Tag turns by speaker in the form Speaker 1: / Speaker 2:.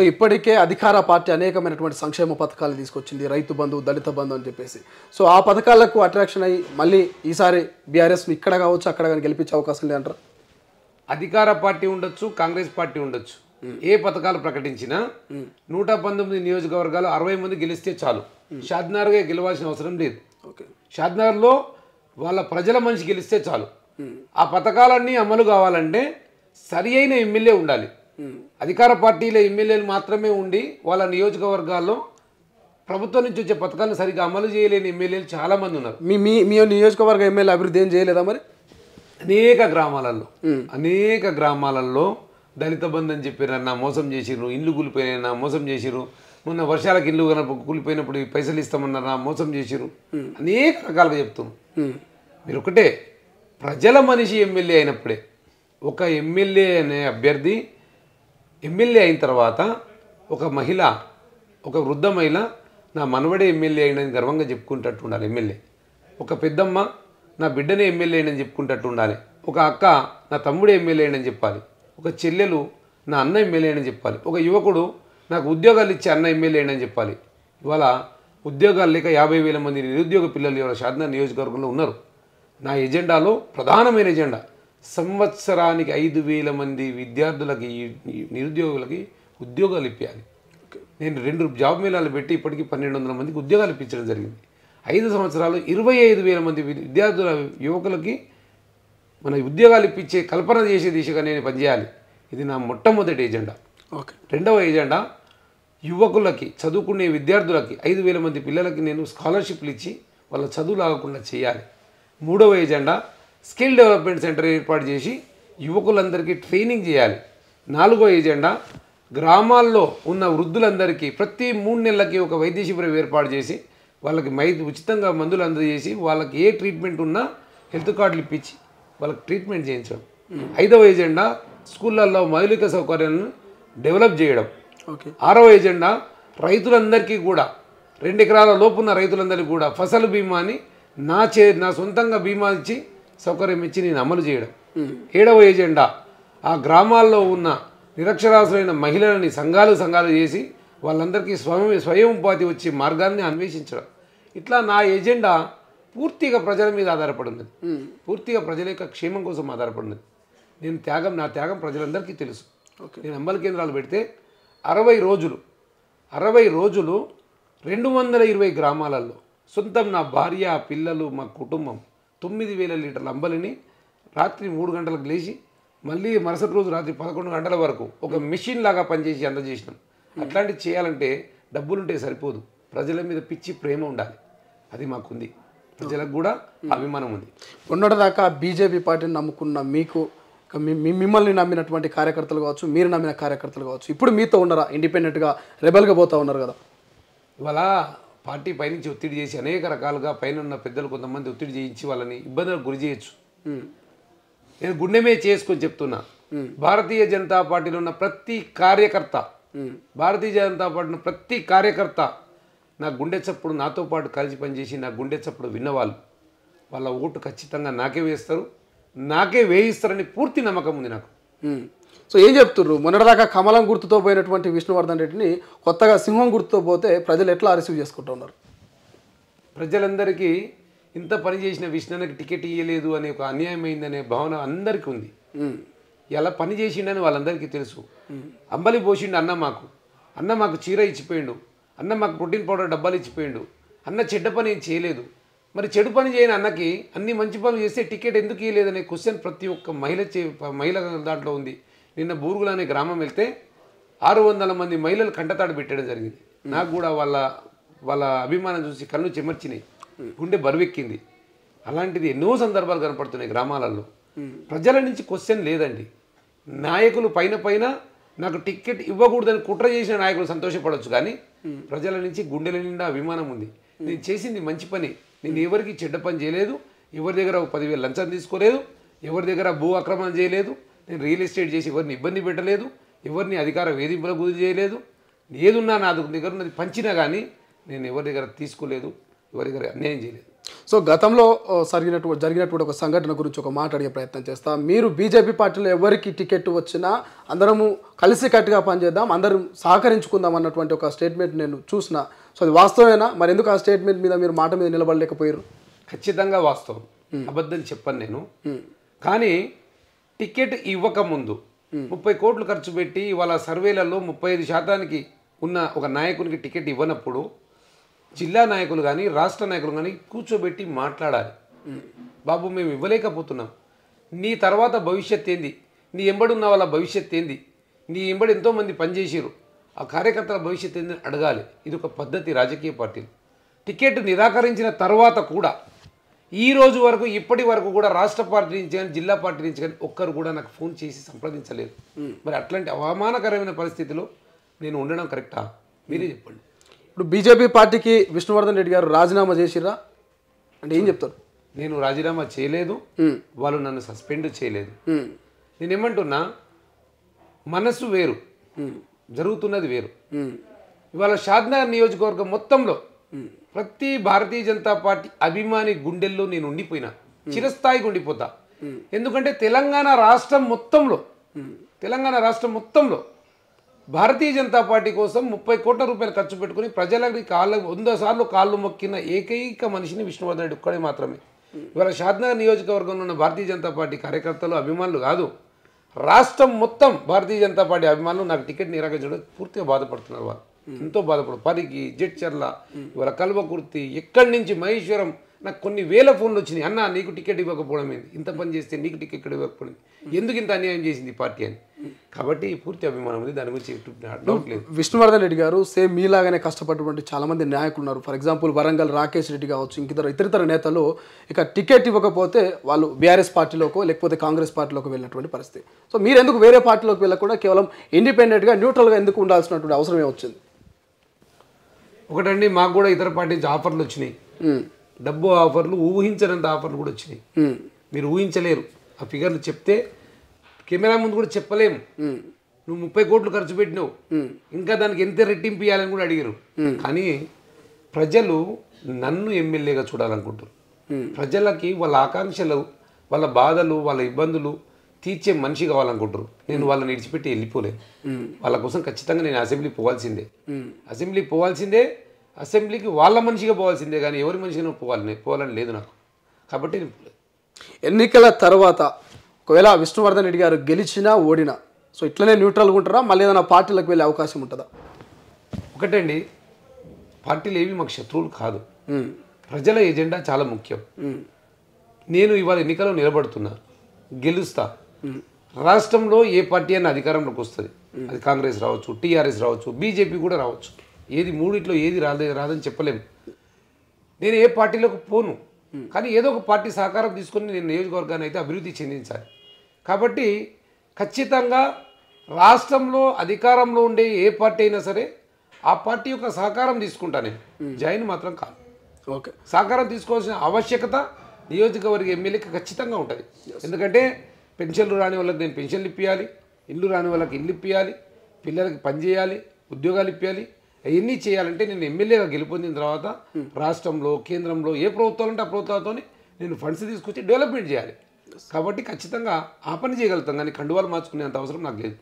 Speaker 1: So ఇప్పటికే అధికార party అనేకమైనటువంటి సంక్షేమ పథకాలు తీసుకొచ్చింది. రైతు బంధు దళిత బంధు అని చెప్పేసి. సో ఆ పథకాలకు అట్రాక్షన్ అయ్యి మళ్ళీ ఈసారి బీఆర్ఎస్ ఇక్కడ కావచ్చు అక్కడ కానీ గెలిపించే అవకాశం లేదంటారా?
Speaker 2: అధికార పార్టీ ఉండొచ్చు కాంగ్రెస్ పార్టీ ఉండొచ్చు. ఏ పథకాలు ప్రకటించినా నూట పంతొమ్మిది నియోజకవర్గాలు అరవై మంది గెలిస్తే చాలు. షాద్నార్గా గెలవాల్సిన అవసరం లేదు.
Speaker 1: ఓకే.
Speaker 2: షాద్నగర్లో వాళ్ళ ప్రజల మనిషి గెలిస్తే చాలు. ఆ పథకాలన్నీ అమలు కావాలంటే సరి అయిన ఎమ్మెల్యే ఉండాలి. అధికార పార్టీల ఎమ్మెల్యేలు మాత్రమే ఉండి వాళ్ళ నియోజకవర్గాల్లో ప్రభుత్వం నుంచి వచ్చే పథకాలను సరిగ్గా అమలు చేయలేని ఎమ్మెల్యేలు చాలామంది ఉన్నారు.
Speaker 1: మీ మీ మీ నియోజకవర్గ ఎమ్మెల్యే అభివృద్ధి ఏం చేయలేదా మరి?
Speaker 2: అనేక గ్రామాలలో అనేక గ్రామాలలో దళిత బంధు అని చెప్పారన్న మోసం చేసిర్రు ఇల్లు కూలిపోయినా మోసం చేసిర్రు మొన్న వర్షాలకు ఇల్లు కూలిపోయినప్పుడు పైసలు ఇస్తామన్నారా మోసం చేసిర్రు. అనేక రకాలుగా చెప్తున్నాం. మీరు ఒకటే ప్రజల మనిషి ఎమ్మెల్యే అయినప్పుడే ఒక ఎమ్మెల్యే అనే అభ్యర్థి ఎమ్మెల్యే అయిన తర్వాత ఒక మహిళ ఒక వృద్ధ మహిళ నా మనవడే ఎమ్మెల్యే అయినని గర్వంగా చెప్పుకుంటట్టు ఉండాలి ఎమ్మెల్యే. ఒక పెద్దమ్మ నా బిడ్డనే ఎమ్మెల్యే అయినని చెప్పుకుంటట్టు ఉండాలి. ఒక అక్క నా తమ్ముడే ఎమ్మెల్యే అయినని చెప్పాలి. ఒక చెల్లెలు నా అన్న ఎమ్మెల్యే అయినని చెప్పాలి. ఒక యువకుడు నాకు ఉద్యోగాలు ఇచ్చే అన్న ఎమ్మెల్యే అయినని చెప్పాలి. ఇవాళ ఉద్యోగాలు లేక యాభై వేల మంది నిరుద్యోగ పిల్లలు ఇవాళ షాద్నా నియోజకవర్గంలో ఉన్నారు. నా ఎజెండాలో ప్రధానమైన ఎజెండా సంవత్సరానికి ఐదు వేల మంది విద్యార్థులకి నిరుద్యోగులకి ఉద్యోగాలు ఇప్పించాలి నేను రెండు జాబ్ మేళాలు పెట్టి ఇప్పటికీ పన్నెండు వందల మందికి ఉద్యోగాలు ఇప్పించడం జరిగింది. ఐదు సంవత్సరాలు ఇరవై ఐదు వేల మంది విద్యార్థుల యువకులకి మన ఉద్యోగాలు ఇప్పించే కల్పన చేసే దిశగా నేను పనిచేయాలి. ఇది నా మొట్టమొదటి ఎజెండా.
Speaker 1: ఓకే.
Speaker 2: రెండవ ఎజెండా యువకులకి చదువుకునే విద్యార్థులకి ఐదు వేల మంది పిల్లలకి నేను స్కాలర్షిప్లు ఇచ్చి వాళ్ళ చదువు ఆగకుండా చేయాలి. మూడవ ఎజెండా స్కిల్ డెవలప్మెంట్ సెంటర్ ఏర్పాటు చేసి యువకులందరికీ ట్రైనింగ్ చేయాలి. నాలుగో ఎజెండా గ్రామాల్లో ఉన్న వృద్ధులందరికీ ప్రతి మూడు నెలలకి ఒక వైద్య శిబిరం ఏర్పాటు చేసి వాళ్ళకి మై ఉచితంగా మందులు అందజేసి వాళ్ళకి ఏ ట్రీట్మెంట్ ఉన్నా హెల్త్ కార్డులు ఇప్పించి వాళ్ళకి ట్రీట్మెంట్ చేయించడం. ఐదవ ఎజెండా స్కూళ్ళల్లో మౌలిక సౌకర్యాలను డెవలప్ చేయడం.
Speaker 1: ఓకే.
Speaker 2: ఆరవ ఎజెండా రైతులందరికీ కూడా రెండు ఎకరాల లోపున్న రైతులందరికీ కూడా ఫసల్ బీమాని నా చే నా సొంతంగా బీమా ఇచ్చి సౌకర్యం ఇచ్చి నేను అమలు చేయడం. ఏడవ ఎజెండా ఆ గ్రామాల్లో ఉన్న నిరక్షరాస్యులైన మహిళలని సంఘాలు సంఘాలు చేసి వాళ్ళందరికీ స్వయం స్వయం ఉపాధి వచ్చే మార్గాన్ని అన్వేషించడం. ఇట్లా నా ఎజెండా పూర్తిగా ప్రజల మీద ఆధారపడి ఉన్నది పూర్తిగా ప్రజల యొక్క క్షేమం కోసం ఆధారపడి ఉన్నది నేను త్యాగం నా త్యాగం ప్రజలందరికీ తెలుసు.
Speaker 1: ఓకే.
Speaker 2: నేను అమలు కేంద్రాలు పెడితే అరవై రోజులు అరవై రోజులు రెండు వందల ఇరవై గ్రామాలలో సొంతం నా భార్య పిల్లలు మా కుటుంబం తొమ్మిది వేల లీటర్ల అంబలిని రాత్రి మూడు గంటలకు లేచి మళ్ళీ మరుసటి రోజు రాత్రి పదకొండు గంటల వరకు ఒక మిషన్ లాగా పనిచేసి అందజేసినాం. అట్లాంటివి చేయాలంటే డబ్బులుంటే సరిపోదు. ప్రజల మీద పిచ్చి ప్రేమ ఉండాలి. అది మాకుంది. ప్రజలకు కూడా అభిమానం ఉంది.
Speaker 1: మొన్నటిదాకా బీజేపీ పార్టీని నమ్ముకున్న మీకు మిమ్మల్ని నమ్మినటువంటి కార్యకర్తలు కావచ్చు మీరు నమ్మిన కార్యకర్తలు కావచ్చు ఇప్పుడు మీతో ఉన్నారా? ఇండిపెండెంట్గా రెబల్గా పోతా ఉన్నారు కదా.
Speaker 2: ఇవాళ పార్టీ పైనుంచి ఒత్తిడి చేసి అనేక రకాలుగా పైన ఉన్న పెద్దలు కొంతమంది ఒత్తిడి చేయించి వాళ్ళని ఇబ్బందులకు గురి చేయొచ్చు. నేను గుండెమే చేసుకొని చెప్తున్నా. భారతీయ జనతా పార్టీలో ఉన్న ప్రతి కార్యకర్త భారతీయ జనతా పార్టీలో ప్రతి కార్యకర్త నా గుండె చప్పుడు నాతో పాటు కలిసి పనిచేసి నా గుండె చప్పుడు విన్నవాళ్ళు. వాళ్ళ ఓటు ఖచ్చితంగా నాకే వేస్తారు. నాకే వేయిస్తారని పూర్తి నమ్మకం ఉంది నాకు.
Speaker 1: సో ఏం చెప్తుర్రు? మొన్నటిదాకా కమలం గుర్తుతో పోయినటువంటి విష్ణువర్ధన్ రెడ్డిని కొత్తగా సింహం గుర్తుతో పోతే ప్రజలు ఎట్లా రిసీవ్ చేసుకుంటూ ఉన్నారు?
Speaker 2: ప్రజలందరికీ ఇంత పని చేసిన విష్ణునికి టికెట్ ఇవ్వలేదు అనే ఒక అన్యాయం అయిందనే భావన అందరికీ ఉంది. ఎలా పని చేసిండని వాళ్ళందరికీ తెలుసు. అంబలి పోసిండు అన్న మాకు. అన్న మాకు చీర ఇచ్చిపోయిండు. అన్న మాకు ప్రోటీన్ పౌడర్ డబ్బాలు ఇచ్చిపోయిండు. అన్న చెడ్డ పని ఏం చేయలేదు. మరి చెడు పని చేయని అన్నకి అన్ని మంచి పనులు చేస్తే టికెట్ ఎందుకు ఇవ్వలేదనే క్వశ్చన్ ప్రతి ఒక్క మహిళ చే మహిళ దాంట్లో ఉంది. నిన్న బూరుగులు అనే గ్రామం వెళ్తే ఆరు వందల మంది మహిళలు కంటతాడు పెట్టడం జరిగింది. నాకు కూడా వాళ్ళ వాళ్ళ అభిమానం చూసి కళ్ళు చెమర్చినాయి. గుండె బరువెక్కింది. అలాంటిది ఎన్నో సందర్భాలు కనపడుతున్నాయి గ్రామాలలో. ప్రజల నుంచి క్వశ్చన్ లేదండి. నాయకులు పైన పైన నాకు టికెట్ ఇవ్వకూడదని కుట్ర చేసిన నాయకులు సంతోషపడవచ్చు కానీ ప్రజల నుంచి గుండెల నిండా అభిమానం ఉంది. నేను చేసింది మంచి పని. నేను ఎవరికి చెడ్డ పని చేయలేదు ఎవరి దగ్గర ఒక పదివేలు లంచం తీసుకోలేదు ఎవరి దగ్గర భూ ఆక్రమణ చేయలేదు నేను రియల్ ఎస్టేట్ చేసి ఎవరిని ఇబ్బంది పెట్టలేదు ఎవరిని అధికార వేధింపుల గురి చేయలేదు ఏదున్నా నా దగ్గర ఉన్నది పంచినా కానీ నేను ఎవరి దగ్గర తీసుకోలేదు ఎవరి దగ్గర అన్యాయం చేయలేదు.
Speaker 1: సో గతంలో జరిగినటువంటి జరిగినటువంటి ఒక సంఘటన గురించి ఒక మాట్లాడే ప్రయత్నం చేస్తా. మీరు బీజేపీ పార్టీలో ఎవరికి టికెట్ వచ్చినా అందరము కలిసికట్టుగా పనిచేద్దాం అందరం సహకరించుకుందాం అన్నటువంటి ఒక స్టేట్మెంట్ నేను చూసిన. సో అది వాస్తవేనా మరి ఎందుకు ఆ స్టేట్మెంట్ మీద మీరు మాట మీద నిలబడలేకపోయారు?
Speaker 2: ఖచ్చితంగా వాస్తవం. అబద్ధం చెప్పను నేను. కానీ టికెట్ ఇవ్వకముందు ముప్పై కోట్లు ఖర్చు పెట్టి ఇవాళ సర్వేలలో ముప్పై ఐదు శాతానికి ఉన్న ఒక నాయకునికి టికెట్ ఇవ్వనప్పుడు జిల్లా నాయకులు కానీ రాష్ట్ర నాయకులు కానీ కూర్చోబెట్టి మాట్లాడాలి. బాబు మేము ఇవ్వలేకపోతున్నాం. నీ తర్వాత భవిష్యత్ ఏంది? నీ ఎంబడి ఉన్న వాళ్ళ భవిష్యత్ ఏంది? నీ ఎంబడి ఎంతోమంది పనిచేసారు ఆ కార్యకర్తల భవిష్యత్ ఏంది అడగాలి. ఇది ఒక పద్ధతి రాజకీయ పార్టీలు. టికెట్ నిరాకరించిన తర్వాత కూడా ఈ రోజు వరకు ఇప్పటి వరకు కూడా రాష్ట్ర పార్టీ నుంచి కానీ జిల్లా పార్టీ నుంచి కానీ ఒక్కరు కూడా నాకు ఫోన్ చేసి సంప్రదించలేదు. మరి అట్లాంటి అవమానకరమైన పరిస్థితిలో నేను ఉండడం కరెక్టా? మీరే చెప్పండి.
Speaker 1: ఇప్పుడు బీజేపీ పార్టీకి విష్ణువర్ధన్ రెడ్డి గారు రాజీనామా చేసిరా అంటే ఏం చెప్తారు?
Speaker 2: నేను రాజీనామా చేయలేదు. వాళ్ళు నన్ను సస్పెండ్ చేయలేదు. నేనేమంటున్నా మనసు వేరు. జరుగుతున్నది వేరు. ఇవాళ షాద్నగర్ నియోజకవర్గం మొత్తంలో ప్రతి భారతీయ జనతా పార్టీ అభిమాని గుండెల్లో నేను ఉండిపోయినా. చిరస్థాయిగా ఉండిపోతా. ఎందుకంటే తెలంగాణ రాష్ట్రం మొత్తంలో తెలంగాణ రాష్ట్రం మొత్తంలో భారతీయ జనతా పార్టీ కోసం ముప్పై కోట్ల రూపాయలు ఖర్చు పెట్టుకుని ప్రజలకి కాళ్ళ వంద సార్లు కాళ్ళు మొక్కిన ఏకైక మనిషిని విష్ణువర్ధన్ రెడ్డి ఒక్కడే మాత్రమే. ఇవాళ షాద్నగర్ నియోజకవర్గంలో ఉన్న భారతీయ జనతా పార్టీ కార్యకర్తలు అభిమానులు కాదు రాష్ట్రం మొత్తం భారతీయ జనతా పార్టీ అభిమానులు నాకు టికెట్ నిరాకరించడం పూర్తిగా బాధపడుతున్నారు వాళ్ళు. ఎంతో బాధపడు పరికి జడ్చర్ల ఇవాళ కల్వకుర్తి ఎక్కడి నుంచి మహేశ్వరం? నాకు కొన్ని వేల ఫోన్లు వచ్చినాయి. అన్న నీకు టికెట్ ఇవ్వకపోవడం ఏంది? ఇంత పని చేస్తే నీకు టికెట్ ఇవ్వకపోవడం? ఏంది? ఎందుకు ఇంత అన్యాయం చేసింది పార్టీ అని? కాబట్టి పూర్తి అభిమానం ఉంది. దాని గురించి
Speaker 1: విష్ణువర్ధన్ రెడ్డి గారు సేమ్ మీలాగానే కష్టపడినటువంటి చాలా మంది నాయకులు ఉన్నారు ఫర్ ఎగ్జాంపుల్ వరంగల్ రాకేష్ రెడ్డి కావచ్చు ఇంకితర ఇతరితర నేతలు ఇక టికెట్ ఇవ్వకపోతే వాళ్ళు బీఆర్ఎస్ పార్టీలోకో లేకపోతే కాంగ్రెస్ పార్టీలోకి వెళ్ళినటువంటి పరిస్థితి. సో మీరు ఎందుకు వేరే పార్టీలోకి వెళ్ళకుండా కేవలం ఇండిపెండెంట్గా న్యూట్రల్గా ఎందుకు ఉండాల్సినటువంటి అవసరమే వచ్చింది?
Speaker 2: ఒకటండి మాకు కూడా ఇతర పార్టీ నుంచి ఆఫర్లు వచ్చినాయి. డబ్బు ఆఫర్లు ఊహించనంత ఆఫర్లు కూడా వచ్చినాయి. మీరు ఊహించలేరు. ఆ ఫిగర్లు చెప్తే కెమెరా ముందు కూడా చెప్పలేము నువ్వు ముప్పై కోట్లు ఖర్చు పెట్టినావు. ఇంకా దానికి ఎంత రెట్టింపు ఇవ్వాలని కూడా అడిగారు. కానీ ప్రజలు నన్ను ఎమ్మెల్యేగా చూడాలనుకుంటారు. ప్రజలకి వాళ్ళ ఆకాంక్షలు వాళ్ళ బాధలు వాళ్ళ ఇబ్బందులు తీర్చే మనిషి కావాలనుకుంటారు నేను వాళ్ళని విడిచిపెట్టి వెళ్ళిపోలేను వాళ్ళ కోసం ఖచ్చితంగా నేను అసెంబ్లీ పోవాల్సిందే. అసెంబ్లీ పోవాల్సిందే అసెంబ్లీకి వాళ్ళ మనిషిగా పోవాల్సిందే కానీ ఎవరి మనిషిగా పోవాలి పోవాలని లేదు నాకు. కాబట్టి నేను.
Speaker 1: ఎన్నికల తర్వాత ఒకవేళ విష్ణువర్ధన్ రెడ్డి గారు గెలిచినా ఓడినా సో ఇట్లనే న్యూట్రల్గా ఉంటారా? మళ్ళీ ఏదైనా పార్టీలకు వెళ్ళే అవకాశం ఉంటుందా?
Speaker 2: ఒకటండి పార్టీలు ఏవి మాకు శత్రువులు కాదు. ప్రజల ఎజెండా చాలా ముఖ్యం. నేను ఇవాళ ఎన్నికల్లో నిలబడుతున్నా గెలుస్తా. రాష్ట్రంలో ఏ పార్టీ అయినా అధికారంలోకి వస్తుంది. అది కాంగ్రెస్ రావచ్చు టీఆర్ఎస్ రావచ్చు బీజేపీ కూడా రావచ్చు. ఏది మూడిట్లో ఏది రాదే రాదని చెప్పలేము నేను ఏ పార్టీలోకి పోను. కానీ ఏదో ఒక పార్టీ సహకారం తీసుకొని నేను నియోజకవర్గాన్ని అయితే అభివృద్ధి చెందించాలి. కాబట్టి ఖచ్చితంగా రాష్ట్రంలో అధికారంలో ఉండే ఏ పార్టీ అయినా సరే ఆ పార్టీ యొక్క సహకారం తీసుకుంటా నేను. జాయిన్ మాత్రం కాదు.
Speaker 1: ఓకే.
Speaker 2: సహకారం తీసుకోవాల్సిన ఆవశ్యకత నియోజకవర్గ ఎమ్మెల్యేకి ఖచ్చితంగా ఉంటుంది. ఎందుకంటే పెన్షన్లు రాని వాళ్ళకి నేను పెన్షన్లు ఇప్పించాలి ఇల్లు రాని వాళ్ళకి ఇల్లు ఇప్పించాలి పిల్లలకి పని చేయాలి ఉద్యోగాలు ఇప్పించాలి అవన్నీ చేయాలంటే నేను ఎమ్మెల్యేగా గెలుపొందిన తర్వాత రాష్ట్రంలో కేంద్రంలో ఏ ప్రభుత్వాలు ఉంటే ఆ ప్రభుత్వాలతో నేను ఫండ్స్ తీసుకొచ్చి డెవలప్మెంట్ చేయాలి. కాబట్టి ఖచ్చితంగా ఆ పని చేయగలుగుతాం కానీ కండువాలు మార్చుకునేంత అవసరం నాకు లేదు.